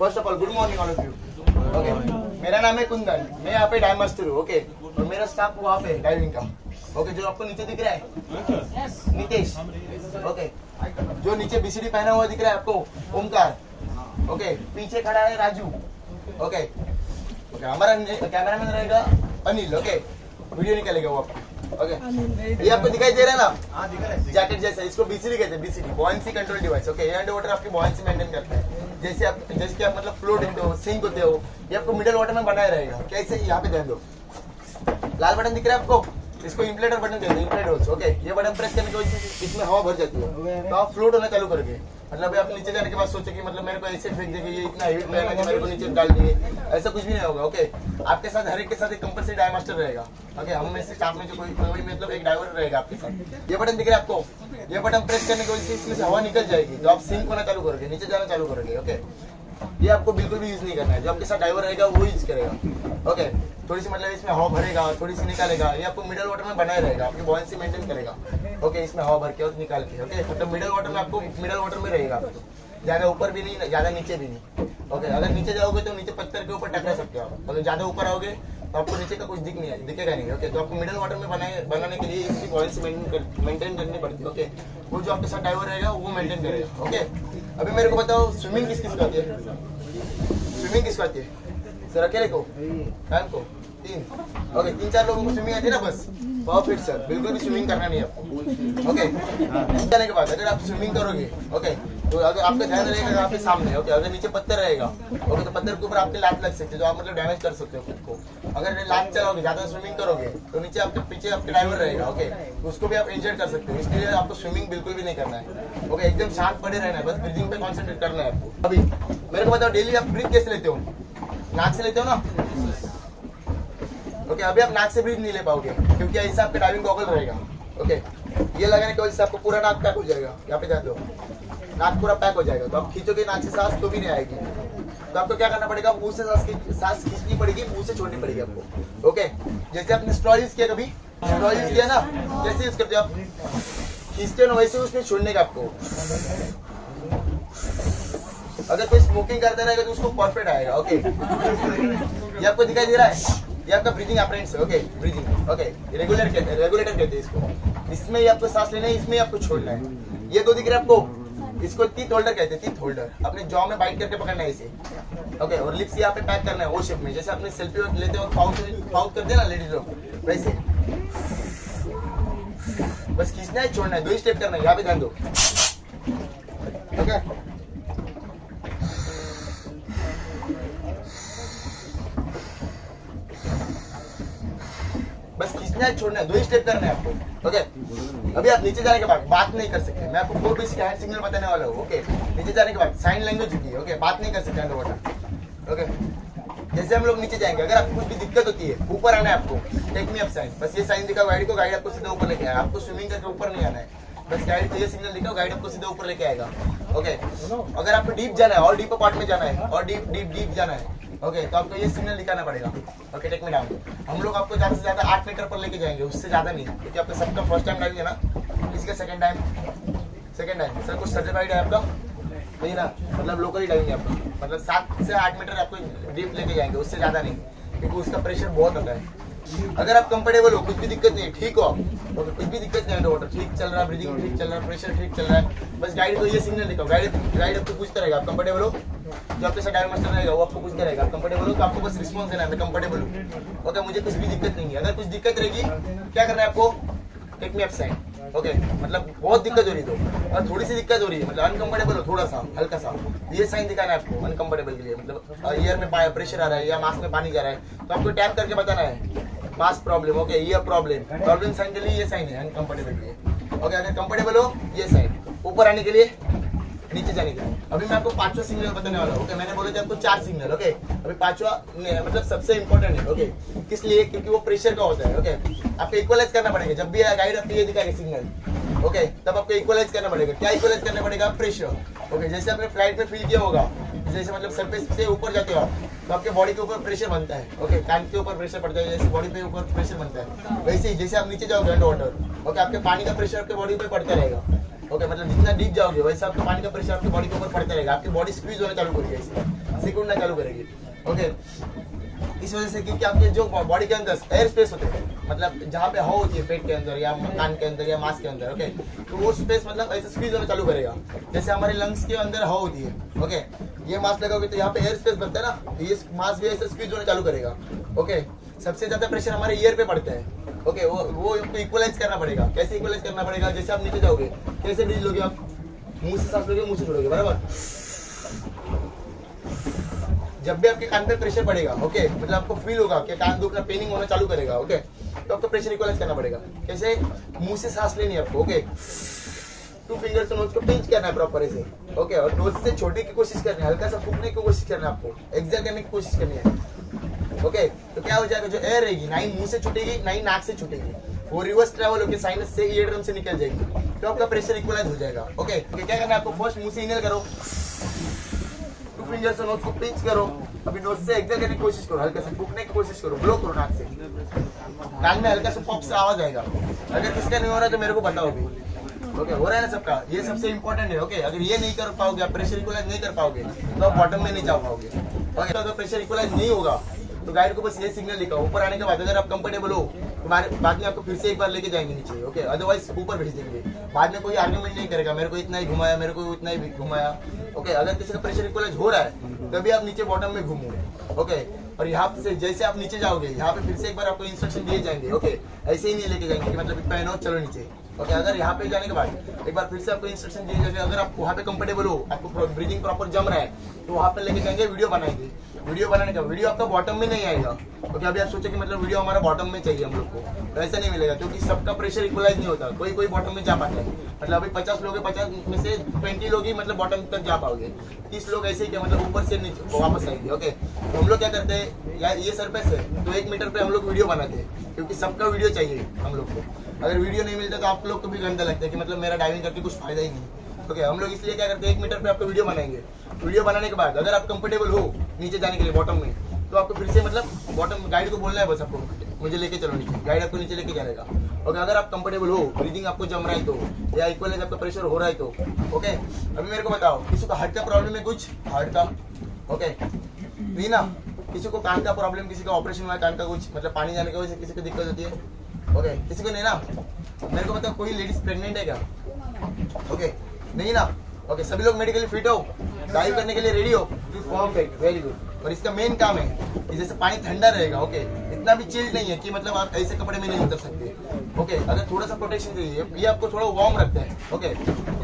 First of all good morning all of you okay मेरा नाम है कुंदन। मैं यहाँ पे डाइव मास्टर हूँ ओके और मेरा स्टाफ वहाँ पे डाइविंग का। ओके जो आपको नीचे दिख रहा है? नितेश। ओके जो नीचे बीसीडी पहना हुआ दिख रहा है आपको ओमकार। ओके पीछे खड़ा है राजू। ओके ओके हमारा कैमरामैन रहेगा अनिल ओके वीडियो निकलेगा वो आपको। ओके ये आपको दिखाई दे रहा है ना? हाँ दिख रहा है। जैकेट जैसा इसको बीसीडी कहते हैं BCD buoyancy control device okay ये अंडर वाटर आपकी बॉयंसी मेंटेन करता है। जैसे आप, जैसे कि आप मतलब फ्लोट होते हो सिंक होते हो, ये आपको मिडल वाटर में बनाए रहेगा। कैसे? यहाँ पे ध्यान दो। लाल बटन दिख रहा है आपको? इसको इम्प्लेटर बटन दे दो इम्प्लेटर ओके ये बटन प्रेस करने की वजह से इसमें हवा भर जाती है। तो आप फ्लोट होना चालू करोगे। मतलब आप नीचे जाने के बाद सोचे कि मतलब मेरे को ऐसे फेंक देंगे, ये इतना हेवी प्लेन है कि मेरे को नीचे डाल देंगे। ऐसा कुछ भी नहीं होगा ओके आपके साथ, हर एक के साथ एक कंपल्सरी डाई मास्टर रहेगा ओके हम में से स्टाफ में जो कोई कोई मतलब एक ड्राइवर रहेगा आपके साथ। ये बटन दिख रहा है आपको? ये बटन प्रेस करने की वजह से इसमें से हवा निकल जाएगी तो आप सिंक होना चालू करोगे, नीचे जाना चालू करोगे ओके ये आपको बिल्कुल भी यूज़ नहीं करना है। जो आपके साथ ड्राइवर रहेगा, वो यूज़ करेगा। ओके थोड़ी सी मतलब इसमें हवा भरेगा, थोड़ी सी निकालेगा। ये आपको मिडल वाटर में बनाए रहेगा। आपकी बॉयंसी मेंटेन करेगा। ओके इसमें हवा भर के और निकाल के। ओके मतलब मिडल वाटर में आपको मिडल वाटर में रहेगा। ज़्यादा ऊपर भी नहीं, ज़्यादा नीचे भी नहीं। ओके अगर नीचे जाओगे तो नीचे पत्थर के ऊपर टकरा सकते हो आप। अगर ज़्यादा ऊपर आओगे तो आपको नीचे का कुछ दिख नहीं, दिखेगा नहीं। ओके तो आपको मिडल वाटर में बनाए, बनाने के लिए इसकी बॉयंसी मेंटेन करनी पड़ती है। ओके वो जो आपके साथ ड्राइवर रहेगा, वो मेंटेन करेगा। ओके अभी मेरे को बताओ स्विमिंग किस किस को आती है? स्विमिंग किसको आती है? सर अकेले को? कान को? तीन? ओके तीन चार लोगों को स्विमिंग आती है ना बस? परफेक्ट सर बिल्कुल भी स्विमिंग करना नहीं आपको ओके जाने के बाद, अगर आप स्विमिंग करोगे ओके तो अगर आपका ध्यान रहेगा आपके सामने ओके अगर नीचे पत्थर रहेगा ओके तो पत्थर के ऊपर आपके लात लग सकते हैं, जो आप मतलब डैमेज कर सकते हो खुद को। अगर लात चलाओगे, ज़्यादा स्विमिंग करोगे तो नीचे आपके पीछे आपके ड्राइवर रहेगा ओके तो उसको भी आप इंजर्ड कर सकते हो। इसलिए आपको स्विमिंग बिल्कुल भी नहीं करना है। ओके एकदम शांत पड़े रहना है, बस ब्रीदिंग पे कॉन्सेंट्रेट करना है आपको। अभी, मेरे को बताओ डेली आप ब्रीथ कैसे लेते हो? नाक से लेते हो ना? ओके अभी आप नाक से ब्रीथ नहीं ले पाओगे, क्योंकि ऐसा आपका डाइविंग गॉगल रहेगा। ओके ये लगाने की वजह से आपको पूरा नाक पैक हो जाएगा। यहाँ पे ध्यान दो, नाक पूरा पैक हो जाएगा। तो आप खींचोगे नाक से सांस तो भी नहीं आएगी। तो आपको क्या करना पड़ेगा, मुँह से सांस सांस खींचनी पड़ेगी, मुँह से छोड़नी पड़ेगी आपको। ओके जैसे आपने स्ट्रॉ किया कभी स्ट्रॉ किया ना, जैसे यूज़ करते आप खींचते हो वैसे उसमें छोड़ने का आपको। अगर कोई स्मोकिंग करता रहेगा तो उसको परफेक्ट आएगा ओके ये आपको दिखाई दे रहा है? ये आपका ब्रीदिंग अप्रेंट्स है ओके ब्रीदिंग ओके रेगुलर कहते रेगुलेटर कहते हैं इसको। इसमें ही आपको सांस लेना है, इसमें ही आपको छोड़ना है। ये दो दिख रहा आपको, इसको टीथ होल्डर कहते हैं टीथ होल्डर अपने जॉ में बाइट करके पकड़ना है इसे ओके और लिप्स यहाँ पे पैक करना है वो शेप में। जैसे अपने सेल्फी लेते हो पाउच पाउच करते हैं ना लेडीज़ लोग, वैसे। बस खींचना है, छोड़ना है, दो ही स्टेप करना है, यहाँ पे ध्यान दो। ओके बस है छोड़ना है दो ही स्टेप करना है आपको। ओके अभी आप नीचे जाने के बाद बात नहीं कर सकते। मैं आपको फोर बेसिक हैंड सिग्नल बताने वाला हूँ ओके नीचे जाने के बाद साइन लैंग्वेज की ओके बात नहीं कर सकते अंडर ओके जैसे हम लोग नीचे जाएँगे, अगर आपको कुछ भी दिक्कत होती है, ऊपर आना है आपको। टेक मी अप साइन बस ये साइन दिखा गाइड को गाइड आपको सीधा ऊपर लेके आया आपको स्विमिंग करके ऊपर नहीं आना है। बस गाइड ये सिग्नल दिखाओ गाइड आपको सीधा ऊपर लेके आएगा। ओके अगर आपको डीप जाना है और डीप पार्ट में जाना है और डीप डीप डीप जाना है ओके तो आपको ये सिग्नल दिखाना पड़ेगा। ओके टेक मी डाउन हम लोग आपको ज़्यादा से ज़्यादा आठ मीटर पर लेके जाएँगे, उससे ज़्यादा नहीं, क्योंकि आपका सबका फ़र्स्ट टाइम डाइविंग है ना। इसका second time second time sir कुछ सर्टिफाइड है आपका? नहीं ना? मतलब लोकल ही है आपका। मतलब सात से आठ मीटर आपको डीप लेके जाएँगे, उससे ज़्यादा नहीं, क्योंकि उसका प्रेशर बहुत होता है। अगर आप कंफर्टेबल हो, कुछ भी दिक्कत नहीं ठीक हो ओके कुछ भी दिक्कत नहीं है वाटर ठीक चल रहा है ब्रीदिंग ठीक चल रहा है प्रेशर ठीक चल रहा है। बस गाइड को ये सिग्नल दिखाओ गाइड गाइड आपको पूछता रहेगा, आप कंफर्टेबल हो? जो आपके साथ डायरेक्ट मास्टर रहेगा, वो आपको पूछता रहेगा, आप कंफर्टेबल हो तो आपको बस रिस्पॉन्स देना है मैं कंफर्टेबल हूँ। ओके मुझे कुछ भी दिक्कत नहीं है। अगर कुछ दिक्कत रहेगी, क्या करना है आपको? Take me up sign okay मतलब बहुत दिक्कत हो रही तो। और थोड़ी सी दिक्कत हो रही है मतलब अनकंफर्टेबल हो, थोड़ा सा हल्का सा ये साइन दिखाना है आपको अनकंफर्टेबल के लिए। मतलब ईयर में प्रेशर आ रहा है या मास्क में पानी जा रहा है तो आपको टैप करके बताना है। Mask problem okay ear problem problem sign के लिए ये साइन है अनकंफर्टेबल के लिए। ओके अगर कंफर्टेबल हो, ये साइन ऊपर आने के लिए नीचे जाने के अभी मैं आपको पांचवा सिग्नल बताने वाला हूँ ओके मैंने बोला था आपको चार सिग्नल ओके अभी पांचवा मतलब सबसे इंपॉर्टेंट है ओके किस लिए? क्योंकि वो प्रेशर का होता है ओके आपको इक्वलाइज करना पड़ेगा। जब भी गाइड आपको ये दिखाएगा सिग्नल ओके तब आपको इक्वलाइज करना पड़ेगा। क्या इक्वलाइज करना पड़ेगा? प्रेशर ओके जैसे आपने फ़्लाइट में फील किया होगा, जैसे मतलब सरफेस से ऊपर जाते हो तो आपके बॉडी के ऊपर प्रेशर बनता है ओके कान के ऊपर प्रेशर पड़ता है, जैसे बॉडी पे ऊपर प्रेशर बनता है। वैसे ही, जैसे आप नीचे जाओगे अंडर वाटर ओके आपके पानी का प्रेशर आपके बॉडी पे पड़ता रहेगा। ओके मतलब जितना डीप जाओगे, वैसे आपका पानी का प्रेशर आपकी बॉडी के ऊपर पड़ता रहेगा। आपकी बॉडी स्क्वीज होना चालू करेगी ऐसे। सिकुड़ना चालू करेगी। ओके इस वजह से क्योंकि आपके जो बॉडी के अंदर एयर स्पेस होते हैं मतलब जहाँ पे हवा होती है, पेट के अंदर या कान के अंदर या मांस के अंदर ओके तो वो स्पेस मतलब ऐसे स्क्वीज होना चालू करेगा। जैसे हमारे लंग्स के अंदर हवा होती है ओके ये मास्क लगाओगे तो यहाँ पे एयर स्पेस बनता है ना तो ये मास्क भी ऐसे स्क्वीज होना चालू करेगा ओके सबसे ज़्यादा प्रेशर हमारे ईयर पे पड़ता है। ओके वो वो इक्वलाइज करना पड़ेगा। कैसे इक्वलाइज करना पड़ेगा? जैसे आप नीचे जाओगे, कैसे ब्रीज लोगे आप? मुँह से सांस लोगे, मुँह से छोड़ोगे, बराबर? जब भी आपके कान पे प्रेशर पड़ेगा ओके मतलब आपको फील होगा कि कान दुखना पेनिंग होना चालू करेगा ओके तो आपको प्रेशर इक्वलाइज करना पड़ेगा। कैसे? मुँह से सांस लेनी है आपको ओके टू फिंगर से नोज़ को पिंच करना है प्रॉपर ऐसे ओके और नोज़ से छोड़ने की कोशिश करनी है, हल्का सा फूकने की कोशिश करना है आपको। एक्सर करने की कोशिश करनी है। ओके तो क्या हो जाएगा? जो एयर रहेगी ना ही मुँह से छूटेगी ना ही नाक से छूटेगी। वो रिवर्स ट्रेवल होकर साइनस से ईयर ड्रम से निकल जाएगी। तो आपका प्रेशर इक्वलाइज हो जाएगा। ओके okay, क्या करना है आपको? फ़र्स्ट मुँह से इनहेल करो। टू फिंगर से नोज़ को पिंच करो। अभी नोज़ से एक्सर करने की कोशिश करो। हल्का से फूकने की कोशिश करो। ब्लो करो नाक से। कान में हल्का सा पॉप से आवाज़ आएगा। अगर किसका नहीं हो रहा है तो मेरे को बताओ अभी। ओके हो रहा है ना सबका? ये सबसे इंपॉर्टेंट है। ओके अगर ये नहीं कर पाओगे आप प्रेशर इक्वलाइज नहीं कर पाओगे तो आप बॉटम में नहीं जा पाओगे। ओके तो अगर प्रेशर इक्वलाइज नहीं होगा तो गाइड को बस ये सिग्नल लिखा, ऊपर आने के बाद अगर आप कंफर्टेबल हो तो बाद में आपको फिर से एक बार लेके जाएँगे नीचे ओके अदरवाइज़ ऊपर भेज देंगे बाद में कोई आर्ग्यूमेंट नहीं करेगा, मेरे को इतना ही घुमाया, मेरे को इतना ही घुमाया ओके अगर किसी का प्रेशर इक्वलाइज हो रहा है, तभी आप नीचे बॉटम में घूमो ओके और यहाँ से जैसे आप नीचे जाओगे, यहाँ पे फिर से एक बार आपको इंस्ट्रक्शन दिए जाएँगे ओके ऐसे ही नहीं लेके जाएँगे मतलब पहनो चलो नीचे ओके अगर यहाँ पे जाने के बाद एक बार फिर से आपको इंस्ट्रक्शन दिए जाएँगे, अगर आप वहाँ पे कंफर्टेबल हो, आपको ब्रीदिंग प्रॉपर जम रहा है तो वहाँ पे लेके जाएँगे, वीडियो बनाएँगे। वीडियो बनाने का, वीडियो आपका बॉटम में नहीं आएगा। क्योंकि अभी आप सोचे कि मतलब वीडियो हमारा बॉटम में चाहिए हम लोग को। तो ऐसा नहीं मिलेगा, क्योंकि सबका प्रेशर इक्वलाइज नहीं होता। कोई कोई बॉटम में जा पाता है। मतलब अभी पचास लोग पचास में से ट्वेंटी लोग ही मतलब बॉटम तक जा पाओगे। तीस लोग ऐसे ही क्या मतलब ऊपर से नीचे वापस आएँगे ओके तो हम लोग क्या करते हैं, या ये सरफेस है तो एक मीटर पे हम लोग वीडियो बनाते हैं, क्योंकि सबका वीडियो चाहिए हम लोग को। अगर वीडियो नहीं मिलता तो आप लोग को भी गंदा लगता है कि मतलब मेरा डाइविंग करके कुछ फ़ायदा ही नहीं। ओके हम लोग इसलिए क्या करते हैं, एक मीटर पे आपको वीडियो बनाएँगे। वीडियो बनाने के बाद अगर आप कंफर्टेबल हो नीचे जाने के लिए बॉटम में तो आपको फिर से मतलब बॉटम गाइड को बोलना है बस आपको। मुझे लेके चलो नीचे। गाइड आपको नीचे लेके जाएगा ओके अगर आप कंफर्टेबल हो ब्रीदिंग आपको जम रहा है तो या इक्वल आपका प्रेशर हो रहा है तो। ओके अभी मेरे को बताओ, किसी को हार्ट का प्रॉब्लम है कुछ? हार्ट का। ओके नहीं ना किसी को कान का प्रॉब्लम किसी का ऑपरेशन हुआ है कान का कुछ? मतलब पानी जाने की वजह से किसी को दिक्कत होती है? ओके किसी को नहीं ना? मेरे को बताओ, कोई लेडीज़ प्रेग्नेंट है क्या? ओके नहीं ना? ओके सभी लोग मेडिकली फिट हो डाइव करने के लिए रेडी हो? परफेक्ट वेरी गुड और इसका मेन काम है कि जैसे पानी ठंडा रहेगा ओके इतना भी चिल्ड नहीं है कि मतलब आप ऐसे कपड़े में नहीं उतर सकते। ओके अगर थोड़ा सा प्रोटेक्शन चाहिए ये आपको थोड़ा वार्म रखते हैं ओके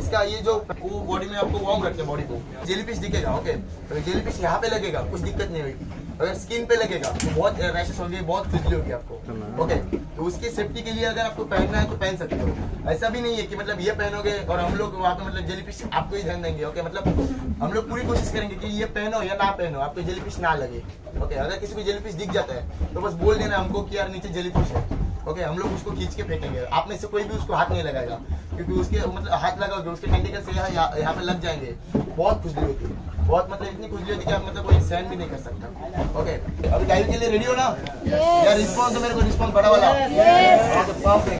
इसका ये जो वो बॉडी में आपको वार्म रखते हैं बॉडी को। जेलीफिश दिखेगा ओके जेलीफिश यहाँ पे लगेगा कुछ दिक्कत नहीं होगी। अगर स्किन पे लगेगा तो बहुत रैशेस होंगे बहुत खुजली होगी आपको। ओके तो उसकी सेफ्टी के लिए अगर आपको पहनना है तो पहन सकते हो। ऐसा भी नहीं है कि मतलब ये पहनोगे और हम लोग वहाँ पे मतलब जेली आपको ही ध्यान देंगे ओके मतलब हम लोग पूरी कोशिश करेंगे कि ये पहनो या ना पहनो आपको जेली ना लगे। ओके अगर किसी को जेली दिख जाता है तो बस बोल देना हमको कि यार नीचे जेली है। ओके हम लोग उसको खींच के फेंकेंगे। आप में से कोई भी उसको हाथ नहीं लगाएगा क्योंकि उसके मतलब हाथ लगाओगे उसके टेंटिकल से यहाँ यहाँ पे लग जाएँगे। बहुत खुजली होती है। बहुत मतलब इतनी खुजली होती है कि आप मतलब कोई सहन भी नहीं कर सकता। ओके अभी डाइव के लिए रेडी हो ना? यार रिस्पॉन्स तो मेरे को रिस्पॉन्स बड़ा वाला।